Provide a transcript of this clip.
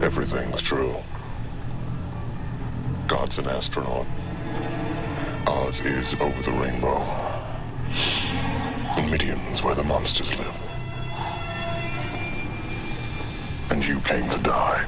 Everything's true. God's an astronaut. Oz is over the rainbow. And Midian's where the monsters live. And you came to die.